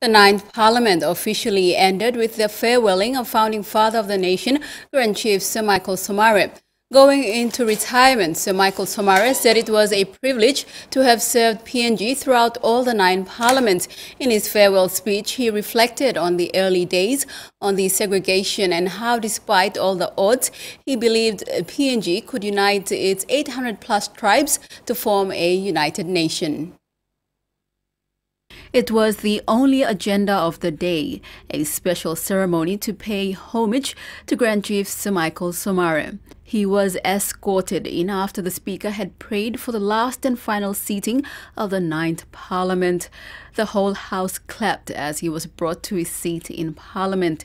The Ninth Parliament officially ended with the farewelling of founding father of the nation, Grand Chief Sir Michael Somare. Going into retirement, Sir Michael Somare said it was a privilege to have served PNG throughout all the nine parliaments. In his farewell speech, he reflected on the early days, on the segregation and how despite all the odds, he believed PNG could unite its 800 plus tribes to form a united nation. It was the only agenda of the day, a special ceremony to pay homage to Grand Chief Sir Michael Somare. He was escorted in after the Speaker had prayed for the last and final seating of the Ninth Parliament. The whole House clapped as he was brought to his seat in Parliament.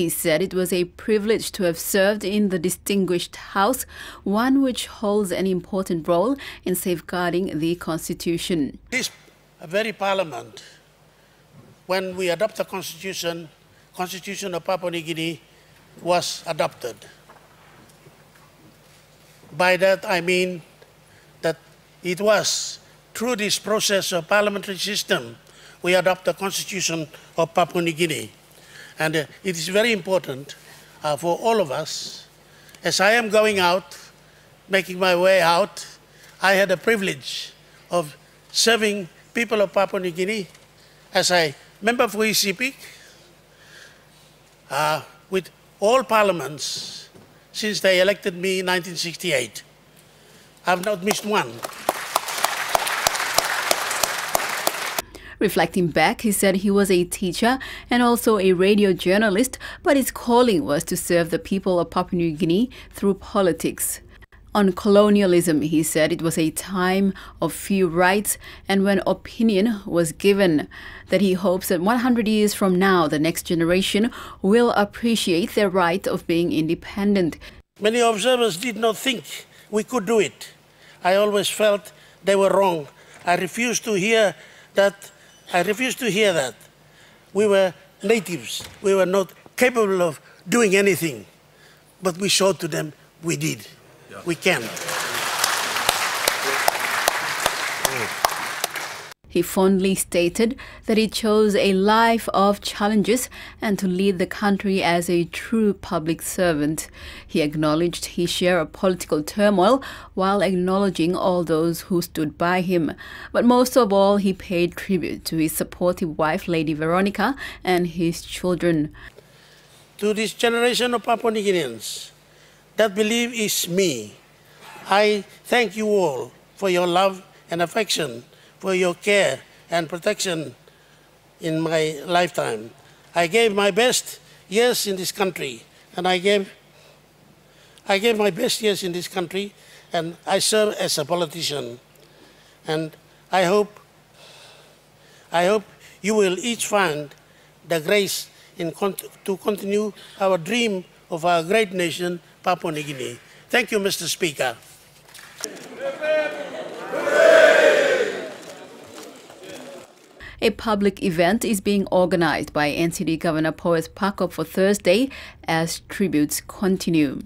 He said it was a privilege to have served in the distinguished House, one which holds an important role in safeguarding the Constitution. This very Parliament, when we adopt the Constitution, Constitution of Papua New Guinea was adopted. By that I mean that it was through this process of parliamentary system we adopt the Constitution of Papua New Guinea. And uh, it is very important uh, for all of us. As I am going out, making my way out, I had the privilege of serving people of Papua New Guinea as a member for ECP uh, with all parliaments since they elected me in 1968. I've not missed one. Reflecting back, he said he was a teacher and also a radio journalist, but his calling was to serve the people of Papua New Guinea through politics. On colonialism, he said it was a time of few rights and when opinion was given. That he hopes that 100 years from now, the next generation will appreciate their right of being independent. Many observers did not think we could do it. I always felt they were wrong. I refused to hear that I refuse to hear that. We were natives. We were not capable of doing anything. But we showed to them we did. Yeah. We can. He fondly stated that he chose a life of challenges and to lead the country as a true public servant. He acknowledged his share of political turmoil while acknowledging all those who stood by him. But most of all, he paid tribute to his supportive wife, Lady Veronica, and his children. To this generation of Papua New Guineans that believe is me, I thank you all for your love and affection for your care and protection in my lifetime. I gave my best years in this country, and I gave, I gave my best years in this country, and I serve as a politician. And I hope, I hope you will each find the grace in to continue our dream of our great nation, Papua New Guinea. Thank you, Mr. Speaker. A public event is being organized by NCD Governor Powes Parkop for Thursday as tributes continue.